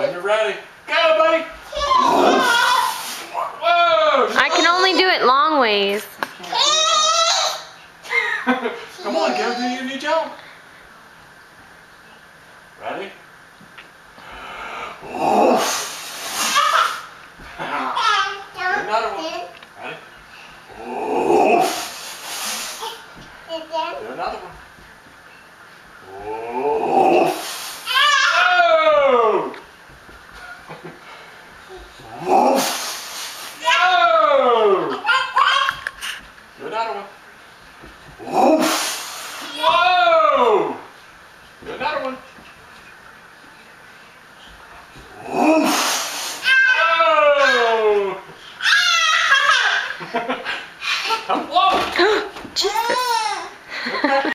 When you're ready. Go, buddy. Whoa. I can only do it long ways. Come on, go do your new jump. Ready? Another one. Ready? Do another one. Woof! Another one. Whoa! Another one. Come on! Jesus.